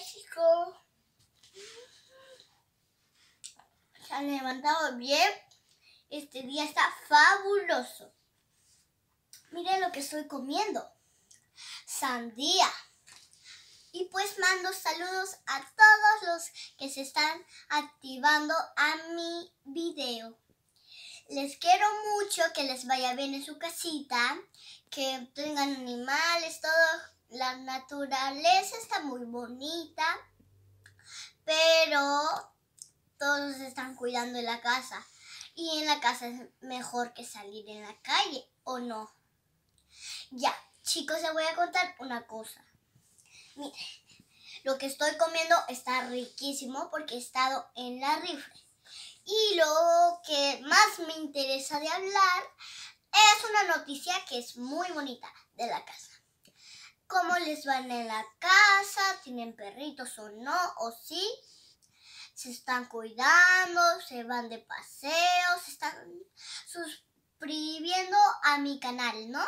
México. Se han levantado bien. Este día está fabuloso. Miren lo que estoy comiendo. Sandía. Y pues mando saludos a todos los que se están activando a mi video. Les quiero mucho, que les vaya bien en su casita, que tengan animales, todo. La naturaleza está muy bonita, pero todos están cuidando en la casa. Y en la casa es mejor que salir en la calle, ¿o no? Ya, chicos, les voy a contar una cosa. Miren, lo que estoy comiendo está riquísimo porque he estado en la rifle. Y lo que más me interesa de hablar es una noticia que es muy bonita de la casa. ¿Cómo les van en la casa? ¿Tienen perritos o no? ¿O sí? ¿Se están cuidando? ¿Se van de paseo? ¿Se están suscribiendo a mi canal, no?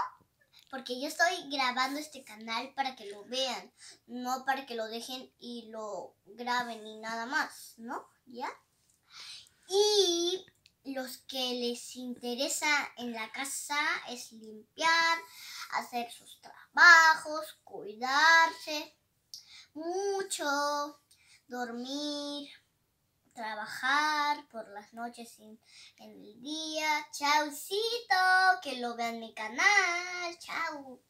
Porque yo estoy grabando este canal para que lo vean, no para que lo dejen y lo graben y nada más, ¿no? ¿Ya? Los que les interesa en la casa es limpiar, hacer sus trabajos, cuidarse mucho, dormir, trabajar por las noches en, el día. Chaucito, que lo vean mi canal. Chau.